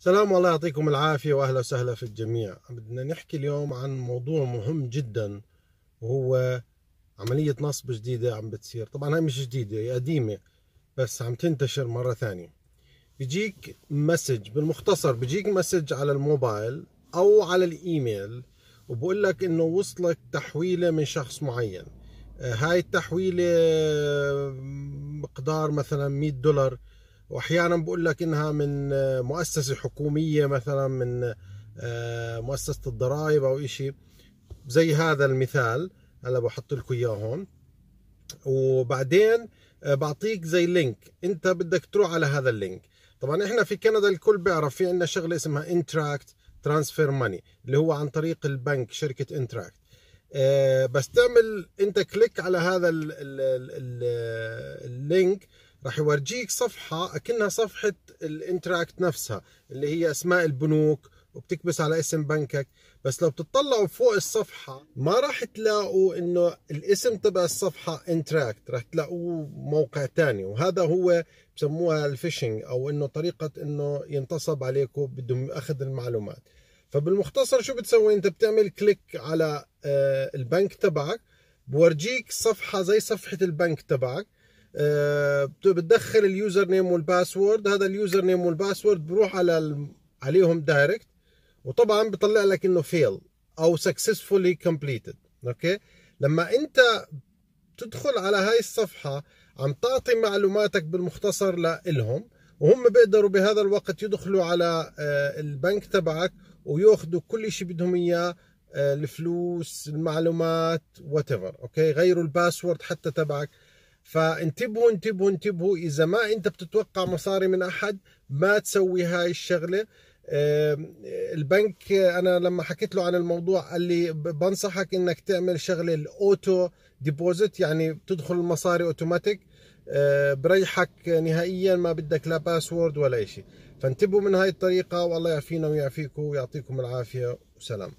سلام الله يعطيكم العافية وأهلا وسهلا في الجميع. بدنا نحكي اليوم عن موضوع مهم جدا وهو عملية نصب جديدة عم بتصير. طبعا هاي مش جديدة هي قديمة بس عم تنتشر مرة ثانية. بيجيك message بالمختصر بيجيك message على الموبايل أو على الإيميل وبقول لك إنه وصلك تحويلة من شخص معين. آه، هاي التحويلة مقدار مثلا 100 دولار. وأحيانا بقول لك إنها من آه، مؤسسة حكومية مثلا من آه، مؤسسة الضرائب أو شيء زي هذا المثال هلا بحط لكم إياه هون. وبعدين آه، بعطيك زي link أنت بدك تروح على هذا ال link طبعا إحنا في كندا الكل بيعرف في عندنا شغلة اسمها Interac transfer money اللي هو عن طريق البنك شركة Interac بس تعمل أنت click على هذا ال link راح يورجيك صفحة أكنها صفحة ال Interac نفسها اللي هي أسماء البنوك وبتكبس على اسم بنكك. بس لو بتطلعوا فوق الصفحة ما راح تلاقوا إنه الاسم تبع الصفحة Interac راح تلاقوه موقع تاني. وهذا هو بسموها ال phishing أو إنه طريقة إنه ينتصب عليكم بدهم أخذ المعلومات. فبالمختصر شو بتسوي؟ أنت بتعمل click على آه، البنك تبعك. بورجيك صفحة زي صفحة البنك تبعك. بتدخل اليوزر نيم والباسورد هذا اليوزر نيم والباسورد بروح على عليهم direct وطبعا بيطلع لك إنه fail أو successfully completed okay؟ لما أنت تدخل على هاي الصفحة عم تعطي معلوماتك بالمختصر لهم وهم بيقدروا بهذا الوقت يدخلوا على آه، البنك تبعك ويأخذوا كل شيء بدهم إياه آه، الفلوس المعلومات whatever okay؟ غيروا ال password حتى تبعك. فانتبهوا انتبهوا انتبهوا. إذا ما أنت بتتوقع مصاري من أحد ما تسوي هاي الشغلة. البنك أنا لما حكيت له عن الموضوع قال لي بنصحك إنك تعمل شغلة ال auto deposit يعني بتدخل المصاري أوتوماتيك. آه، بريحك نهائيا ما بدك لا باسورد ولا شيء فانتبهوا من هاي الطريقة والله يعافينا ويعافيكم ويعطيكم العافية. وسلام.